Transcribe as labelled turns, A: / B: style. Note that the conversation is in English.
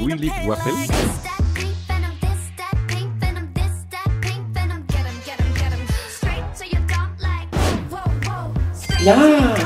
A: we leave waffle.
B: Yes.